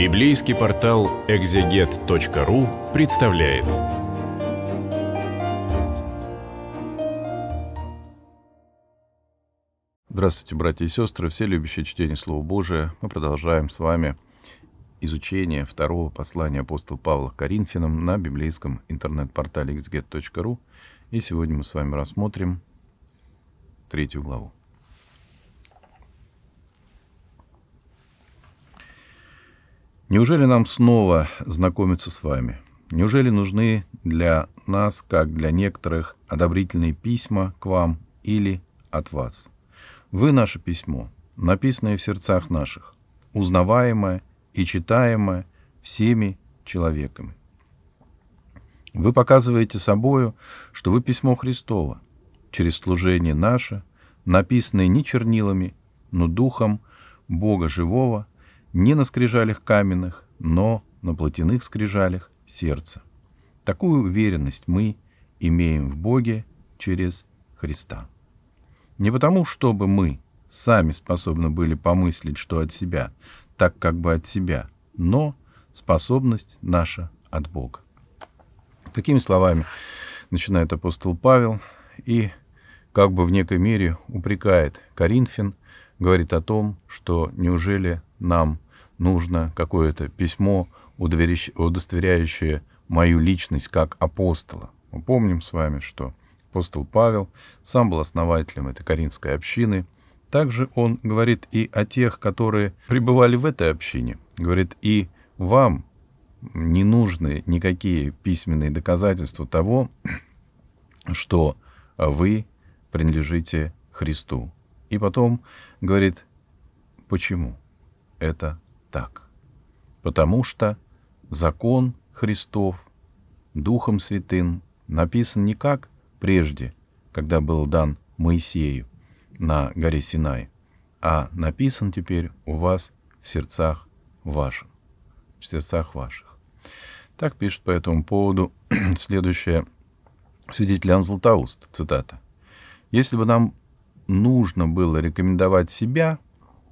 Библейский портал экзегет.ру представляет. Здравствуйте, братья и сестры, все любящие чтение Слова Божия. Мы продолжаем с вами изучение второго послания апостола Павла к Коринфянам на библейском интернет-портале exget.ru. И сегодня мы с вами рассмотрим третью главу. Неужели нам снова знакомиться с вами? Неужели нужны для нас, как для некоторых, одобрительные письма к вам или от вас? Вы наше письмо, написанное в сердцах наших, узнаваемое и читаемое всеми человеками. Вы показываете собою, что вы письмо Христово, через служение наше, написанное не чернилами, но духом Бога живого, не на скрижалях каменных, но на плотяных скрижалях сердца. Такую уверенность мы имеем в Боге через Христа. Не потому, чтобы мы сами способны были помыслить, что от себя, так как бы от себя, но способность наша от Бога. Такими словами начинает апостол Павел и как бы в некой мере упрекает Коринфян, говорит о том, что неужели нам нужно какое-то письмо, удостоверяющее мою личность как апостола. Мы помним с вами, что апостол Павел сам был основателем этой коринфской общины. Также он говорит и о тех, которые пребывали в этой общине. Говорит, и вам не нужны никакие письменные доказательства того, что вы принадлежите Христу. И потом говорит, почему это так. Потому что закон Христов Духом Святым написан не как прежде, когда был дан Моисею на горе Синай, а написан теперь у вас в сердцах ваших. В сердцах ваших. Так пишет по этому поводу следующее свидетель Ан Златоуст, цитата. «Если бы нам нужно было рекомендовать себя,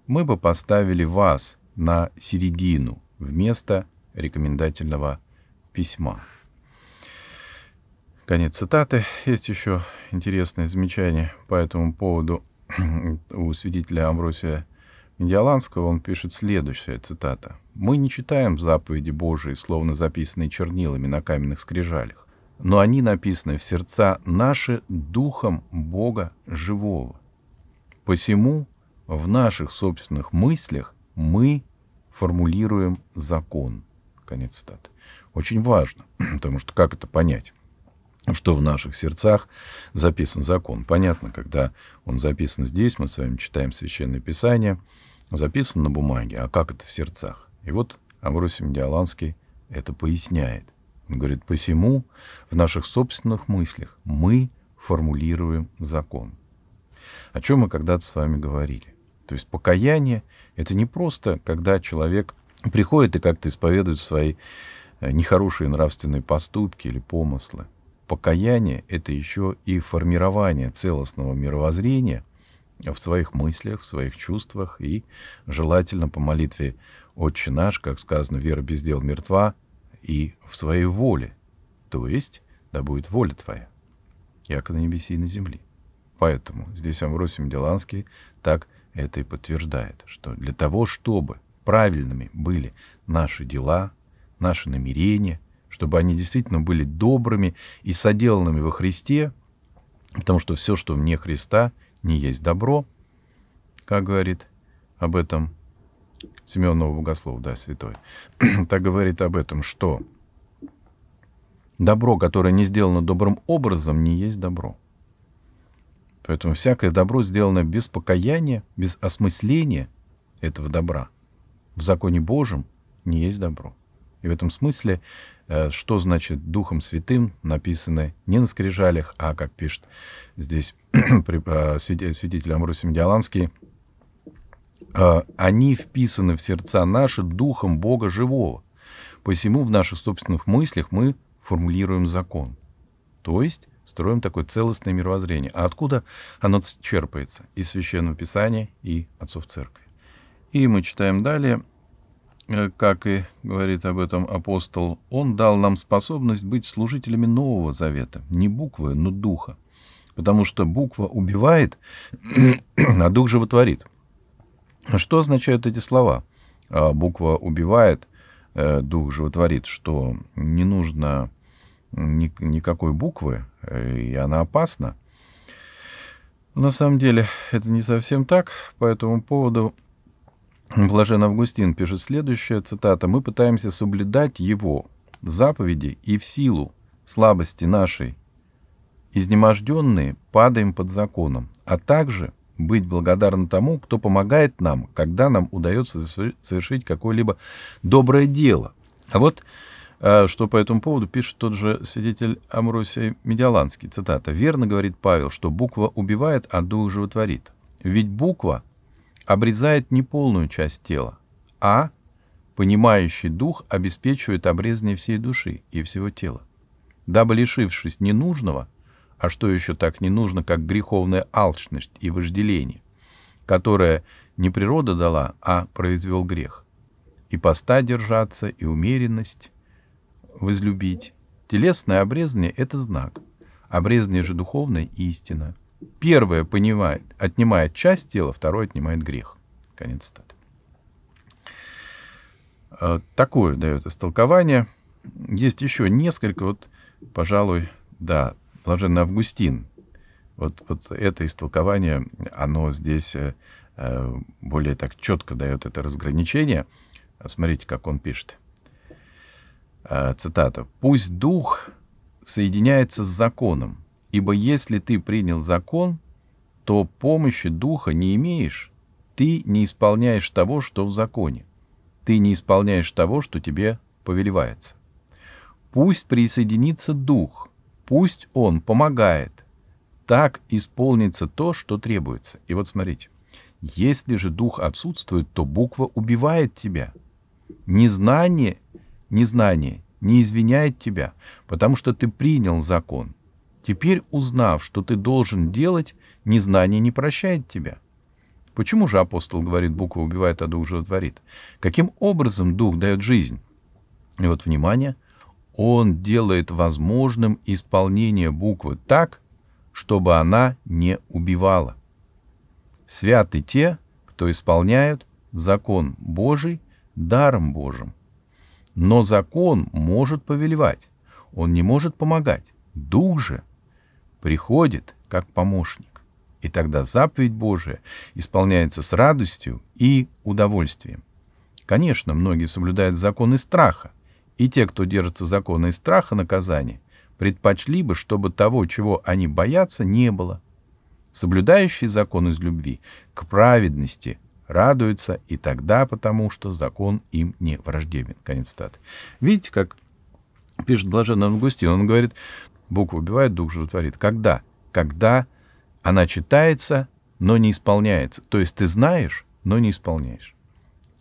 мы бы поставили вас на середину вместо рекомендательного письма. Конец цитаты. Есть еще интересное замечание по этому поводу у свидетеля Амбросия Медиаланского. Он пишет следующая цитата. «Мы не читаем заповеди Божии, словно записанные чернилами на каменных скрижалях, но они написаны в сердца наши духом Бога живого. Посему в наших собственных мыслях мы формулируем закон. Конец цитаты. Очень важно, потому что как это понять? что в наших сердцах записан закон. Понятно, когда он записан здесь, мы с вами читаем Священное Писание, записан на бумаге, а как это в сердцах? И вот Амвросий Медиаланский это поясняет. Он говорит, посему в наших собственных мыслях мы формулируем закон. О чем мы когда-то с вами говорили. То есть покаяние — это не просто, когда человек приходит и как-то исповедует свои э, нехорошие нравственные поступки или помыслы. Покаяние — это еще и формирование целостного мировоззрения в своих мыслях, в своих чувствах и желательно по молитве «Отче наш», как сказано, «Вера без дел мертва», и в своей воле. То есть, да будет воля твоя, яко на небеси и на земле. Поэтому здесь Амвросий Меделанский так это и подтверждает, что для того, чтобы правильными были наши дела, наши намерения, чтобы они действительно были добрыми и соделанными во Христе, потому что все, что вне Христа, не есть добро, как говорит об этом Семен Новый Богослов, да, святой, так говорит об этом, что добро, которое не сделано добрым образом, не есть добро. Поэтому всякое добро сделано без покаяния, без осмысления этого добра. В законе Божьем не есть добро. И в этом смысле, э, что значит Духом Святым, написано не на скрижалях, а, как пишет здесь э, свидетель Амбросий Медиаланский, э, они вписаны в сердца наши Духом Бога Живого. Посему в наших собственных мыслях мы формулируем закон. То есть строим такое целостное мировоззрение. А откуда оно черпается? Из Священного Писания и отцов Церкви. И мы читаем далее э, как и говорит об этом апостол, он дал нам способность быть служителями Нового Завета. Не буквы, но духа. Потому что буква убивает, а дух животворит. Что означают эти слова? А, буква убивает, э, дух животворит, что не нужно ни, никакой буквы, э, и она опасна. на самом деле это не совсем так. По этому поводу Блажен Августин пишет следующая цитата. «Мы пытаемся соблюдать его заповеди и в силу слабости нашей, изнеможденные, падаем под законом, а также быть благодарны тому, кто помогает нам, когда нам удается совершить какое-либо доброе дело. А вот что по этому поводу пишет тот же свидетель Амросий Медиаланский, цитата. «Верно, — говорит Павел, — что буква убивает, а дух животворит. Ведь буква обрезает не полную часть тела, а понимающий дух обеспечивает обрезание всей души и всего тела. Дабы лишившись ненужного, а что еще так не нужно, как греховная алчность и вожделение, которое не природа дала, а произвел грех, и поста держаться, и умеренность возлюбить. Телесное обрезание — это знак, обрезание же духовное — истина — Первое понимает, отнимает часть тела, второе отнимает грех. Конец цитаты. А, такое дает истолкование. Есть еще несколько, вот, пожалуй, да, Блаженный Августин. Вот, вот это истолкование, оно здесь э, э, более так четко дает это разграничение. Смотрите, как он пишет. А, цитата. «Пусть дух соединяется с законом, Ибо если ты принял закон, то помощи Духа не имеешь, ты не исполняешь того, что в законе. Ты не исполняешь того, что тебе повелевается. Пусть присоединится Дух, пусть Он помогает. Так исполнится то, что требуется. И вот смотрите, если же Дух отсутствует, то буква убивает тебя. Незнание, незнание не извиняет тебя, потому что ты принял закон. Теперь, узнав, что ты должен делать, незнание не прощает тебя. Почему же апостол говорит, буква убивает, а дух животворит? Каким образом дух дает жизнь? И вот, внимание, он делает возможным исполнение буквы так, чтобы она не убивала. Святы те, кто исполняют закон Божий даром Божьим. Но закон может повелевать, он не может помогать. Дух же приходит как помощник. И тогда заповедь Божия исполняется с радостью и удовольствием. Конечно, многие соблюдают законы страха, и те, кто держится закона из страха наказания, предпочли бы, чтобы того, чего они боятся, не было. Соблюдающие закон из любви к праведности радуются и тогда потому, что закон им не враждебен. Конец статы. Видите, как пишет Блаженный Августин, он говорит, Буква убивает, дух животворит. Когда? Когда она читается, но не исполняется. То есть ты знаешь, но не исполняешь.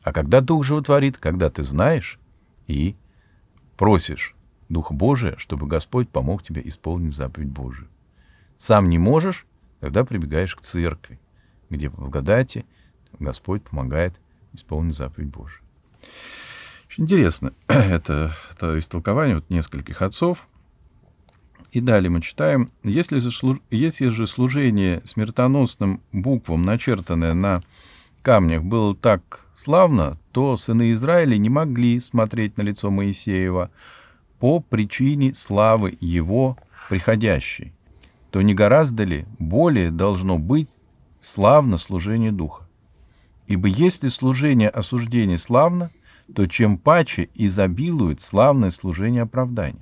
А когда дух животворит, когда ты знаешь и просишь Духа Божия, чтобы Господь помог тебе исполнить заповедь Божию. Сам не можешь, тогда прибегаешь к церкви, где по благодати Господь помогает исполнить заповедь Божию. Очень интересно это, это истолкование вот нескольких отцов. И далее мы читаем, если если же служение смертоносным буквам, начертанное на камнях, было так славно, то сыны Израиля не могли смотреть на лицо Моисеева по причине славы его приходящей. То не гораздо ли более должно быть славно служение Духа? Ибо если служение осуждения славно, то чем паче изобилует славное служение оправдания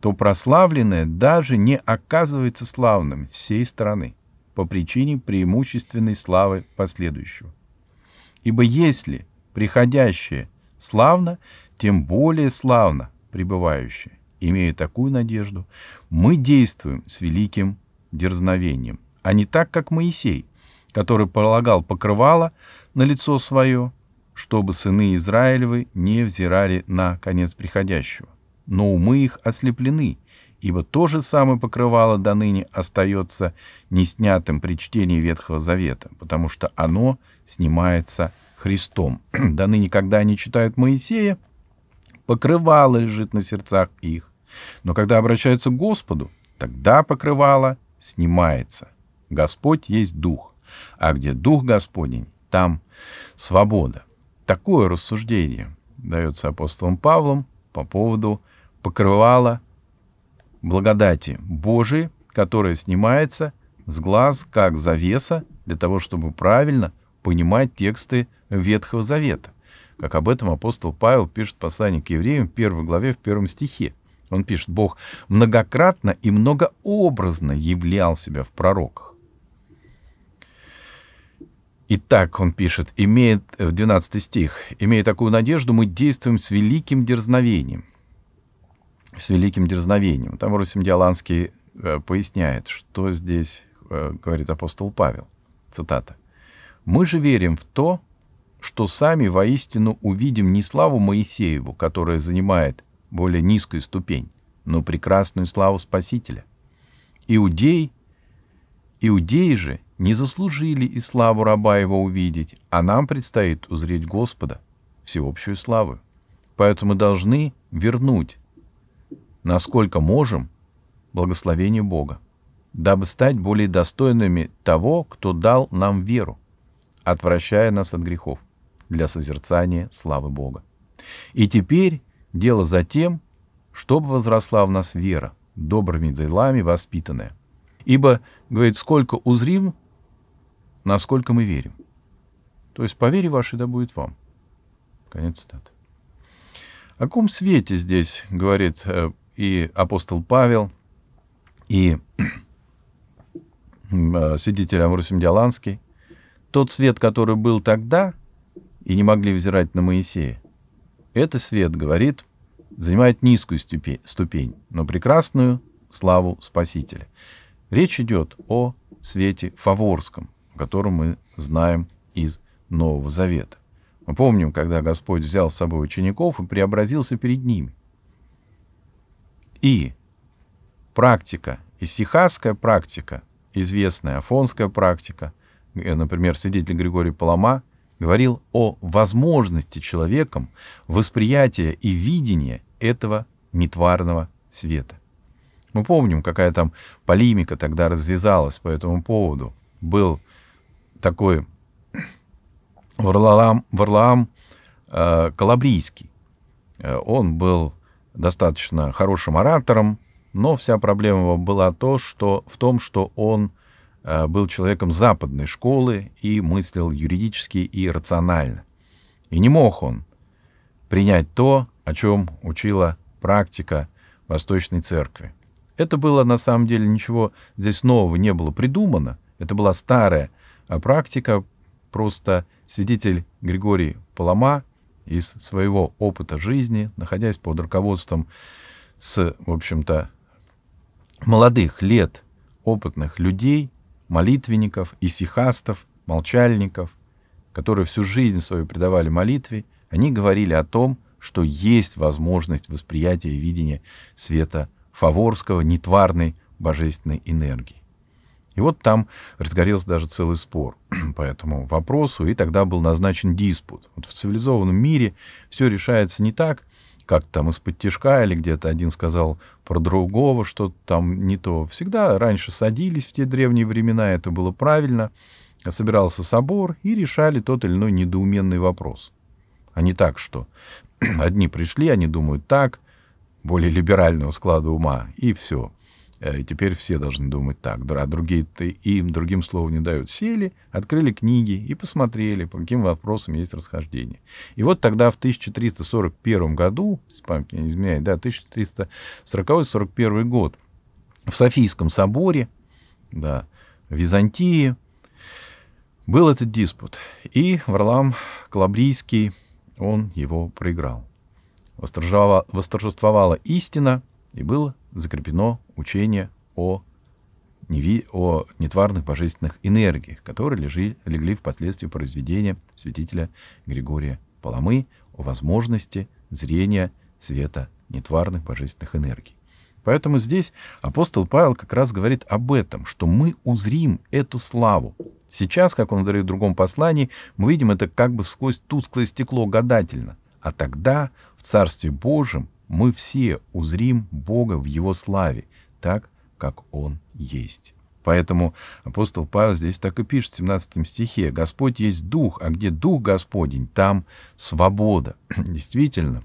то прославленное даже не оказывается славным всей стороны по причине преимущественной славы последующего. Ибо если приходящее славно, тем более славно пребывающее. Имея такую надежду, мы действуем с великим дерзновением, а не так, как Моисей, который полагал покрывало на лицо свое, чтобы сыны Израилевы не взирали на конец приходящего но умы их ослеплены, ибо то же самое покрывало до ныне остается неснятым при чтении Ветхого Завета, потому что оно снимается Христом, да ныне, когда они читают Моисея, покрывало лежит на сердцах их. Но когда обращаются к Господу, тогда покрывало снимается. Господь есть Дух, а где Дух Господень, там свобода. Такое рассуждение дается апостолом Павлом по поводу покрывала благодати Божией, которая снимается с глаз как завеса для того, чтобы правильно понимать тексты Ветхого Завета. Как об этом апостол Павел пишет в послании к евреям в первой главе, в первом стихе. Он пишет, Бог многократно и многообразно являл себя в пророках. Итак, он пишет, имеет, в 12 стих, «Имея такую надежду, мы действуем с великим дерзновением». С великим дерзновением. Там Русим Диаланский э, поясняет, что здесь э, говорит апостол Павел. Цитата. «Мы же верим в то, что сами воистину увидим не славу Моисееву, которая занимает более низкую ступень, но прекрасную славу Спасителя. Иудей, иудеи же не заслужили и славу раба его увидеть, а нам предстоит узреть Господа, всеобщую славу. Поэтому должны вернуть, насколько можем, благословение Бога, дабы стать более достойными того, кто дал нам веру, отвращая нас от грехов для созерцания славы Бога. И теперь дело за тем, чтобы возросла в нас вера, добрыми делами воспитанная. Ибо, говорит, сколько узрим, насколько мы верим. То есть по вере вашей да будет вам. Конец цитаты. О каком свете здесь говорит э, и апостол Павел, и э, свидетель Амрусим Диаланский. Тот свет, который был тогда, и не могли взирать на Моисея, это свет, говорит, занимает низкую ступень, но прекрасную славу Спасителя. Речь идет о свете фаворском, о котором мы знаем из Нового Завета. Мы помним, когда Господь взял с собой учеников и преобразился перед ними. И практика, исихасская практика, известная афонская практика, например, свидетель Григорий Палама, говорил о возможности человеком восприятия и видения этого нетварного света. Мы помним, какая там полемика тогда развязалась по этому поводу. Был такой Варлаам, Варлаам э, Калабрийский. Э, он был достаточно хорошим оратором, но вся проблема была то, что, в том, что он Э, был человеком западной школы и мыслил юридически и рационально. И не мог он принять то, о чем учила практика Восточной Церкви. Это было на самом деле ничего здесь нового не было придумано. Это была старая практика, просто свидетель Григорий Палама из своего опыта жизни, находясь под руководством с, в общем-то, молодых лет опытных людей, молитвенников, исихастов, молчальников, которые всю жизнь свою предавали молитве, они говорили о том, что есть возможность восприятия и видения света фаворского, нетварной божественной энергии. И вот там разгорелся даже целый спор по этому вопросу, и тогда был назначен диспут. Вот в цивилизованном мире все решается не так, как там из-под тяжка или где-то один сказал про другого, что там не то. Всегда раньше садились в те древние времена, это было правильно. Собирался собор и решали тот или иной недоуменный вопрос. А не так, что одни пришли, они думают так, более либерального склада ума, и все. Э, и теперь все должны думать так, а другие-то им другим словом не дают. Сели, открыли книги и посмотрели, по каким вопросам есть расхождение. И вот тогда в 1341 году, память не да, 1340-41 год, в Софийском соборе, да, в Византии, был этот диспут. И Варлам Калабрийский, он его проиграл. Восторжествовала, восторжествовала истина, и было закреплено учение о, неви, о нетварных божественных энергиях, которые лежи, легли впоследствии произведения святителя Григория Паламы о возможности зрения света нетварных божественных энергий. Поэтому здесь апостол Павел как раз говорит об этом, что мы узрим эту славу. Сейчас, как он говорит в другом послании, мы видим это как бы сквозь тусклое стекло гадательно. А тогда в Царстве Божьем мы все узрим Бога в Его славе, так, как Он есть. Поэтому апостол Павел здесь так и пишет в 17 стихе. «Господь есть Дух, а где Дух Господень, там свобода». Действительно,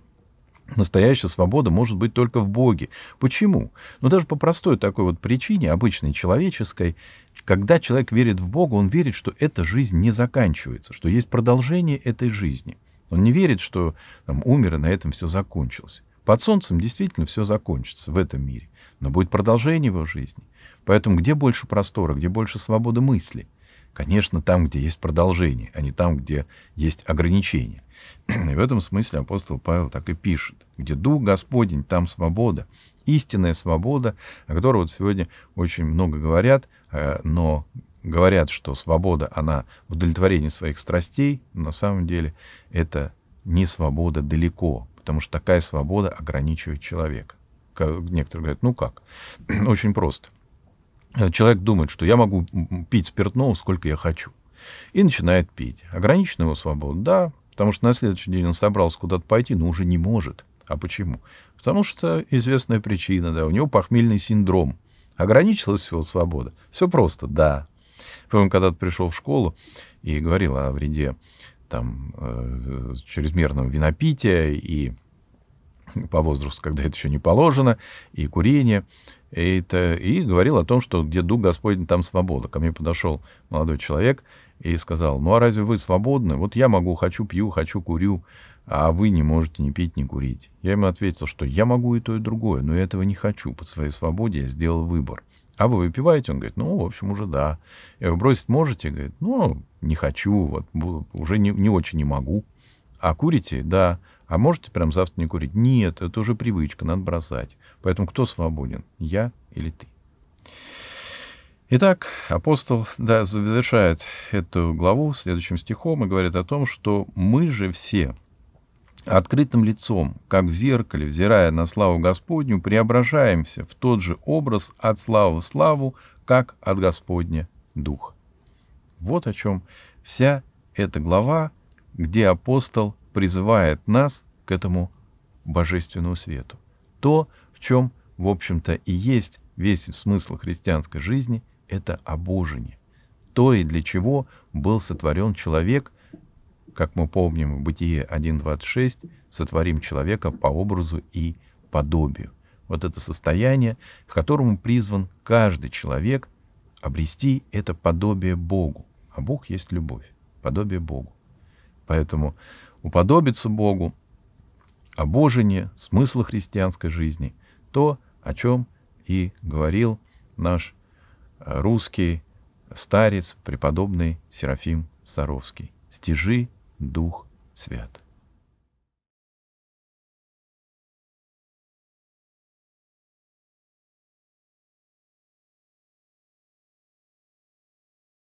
Настоящая свобода может быть только в Боге. Почему? Ну, даже по простой такой вот причине, обычной человеческой, когда человек верит в Бога, он верит, что эта жизнь не заканчивается, что есть продолжение этой жизни. Он не верит, что там, умер и на этом все закончилось. Под солнцем действительно все закончится в этом мире, но будет продолжение его жизни. Поэтому где больше простора, где больше свободы мысли? Конечно, там, где есть продолжение, а не там, где есть ограничения. И в этом смысле апостол Павел так и пишет. Где Дух Господень, там свобода. Истинная свобода, о которой вот сегодня очень много говорят, э, но говорят, что свобода, она в удовлетворении своих страстей, но на самом деле это не свобода далеко, потому что такая свобода ограничивает человека. Некоторые говорят, ну как? Очень просто. Человек думает, что я могу пить спиртного сколько я хочу. И начинает пить. Ограничена его свобода? Да, потому что на следующий день он собрался куда-то пойти, но уже не может. А почему? Потому что известная причина, да, у него похмельный синдром. Ограничилась его свобода. Все просто, да. Помню, когда-то пришел в школу и говорил о вреде там, э, чрезмерного винопития и по возрасту, когда это еще не положено, и курение. И, это, и говорил о том, что где дух Господень, там свобода. Ко мне подошел молодой человек и сказал, ну а разве вы свободны? Вот я могу, хочу пью, хочу курю, а вы не можете ни пить, ни курить. Я ему ответил, что я могу и то, и другое, но этого не хочу. По своей свободе я сделал выбор. А вы выпиваете? Он говорит, ну, в общем, уже да. Я говорю, бросить можете? Говорит, ну, не хочу, вот, уже не, не очень не могу. А курите? Да. А можете прям завтра не курить? Нет, это уже привычка, надо бросать. Поэтому кто свободен, я или ты? Итак, апостол да, завершает эту главу следующим стихом и говорит о том, что мы же все открытым лицом, как в зеркале, взирая на славу Господню, преображаемся в тот же образ от славы в славу, как от Господня Духа. Вот о чем вся эта глава, где апостол призывает нас к этому божественному свету. То, в чем, в общем-то, и есть весь смысл христианской жизни, это обожение. То и для чего был сотворен человек – как мы помним в Бытие 1.26, сотворим человека по образу и подобию. Вот это состояние, к которому призван каждый человек обрести это подобие Богу. А Бог есть любовь, подобие Богу. Поэтому уподобиться Богу, обожение, смысл христианской жизни, то, о чем и говорил наш русский старец, преподобный Серафим Саровский. Стяжи Дух Свят.